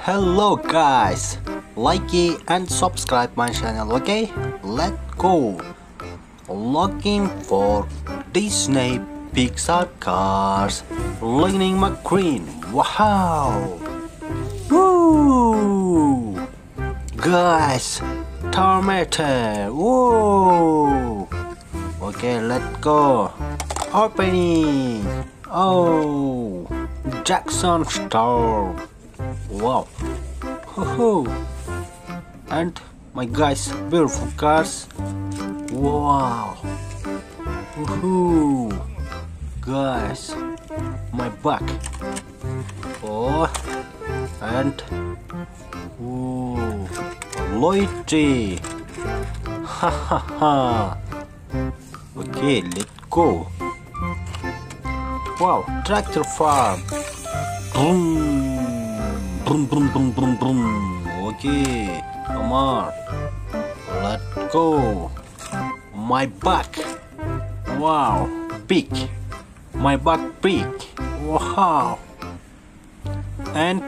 Hello guys, like it and subscribe my channel, okay? Let's go. Looking for Disney Pixar cars. Lightning McQueen. Wow. Woo. Guys, Terminator. Whoa. Okay, let's go. Opening. Oh, Jackson Star. Wow. Hoo And my guys, beautiful cars. Wow. Woohoo. Guys, my back. Oh, and ooh, loyalty. Ha ha ha. Okay, let's go. Wow, tractor farm. Boom, boom, boom, boom, boom, boom. Okay, come on. Let's go. My back. Wow, big. My back big. Wow. And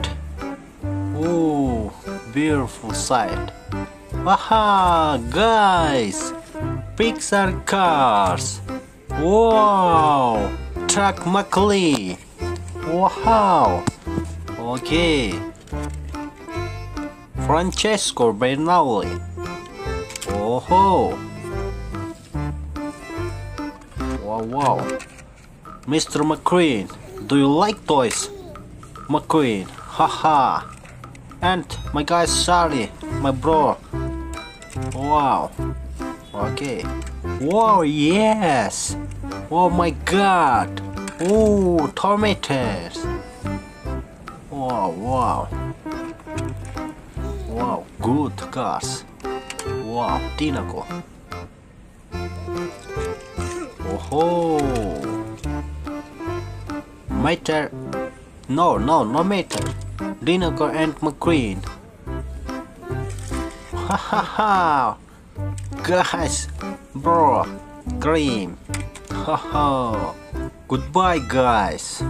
oh, beautiful sight. Aha, guys. Pixar cars. Wow. Truck McLean. Wow. Okay. Francesco Bernoulli. Oh. ho. Wow, wow. Mr. McQueen, do you like toys? McQueen, haha. And my guy Sally, my bro. Wow. Okay. Wow, yes. Oh my god. Oh, tomatoes. Wow, wow. Wow, good cars. Wow, Dinoco. Oh, ho! Mater. No, no, no Mater. Dinoco and McQueen. Ha ha ha. Guys, bro, cream. Ha ha. Goodbye, guys.